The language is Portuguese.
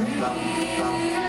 Música